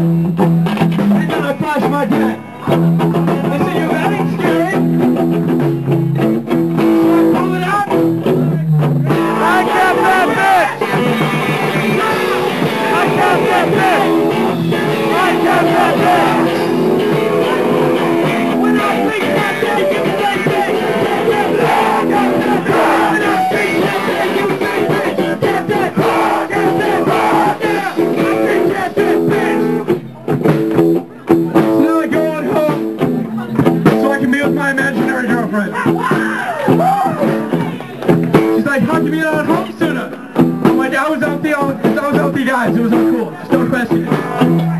Ainda na paz, Magué. want to be at home sooner. And my dad was out there, I was out there guys, it was all cool, Just don't question. it.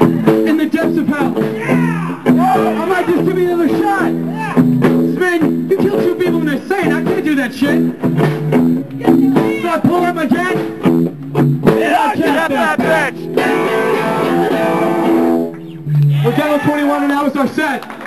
doing is insane. I can't do that shit. So I pull up my jacket. And I that bitch. We're down 21 and that was our set.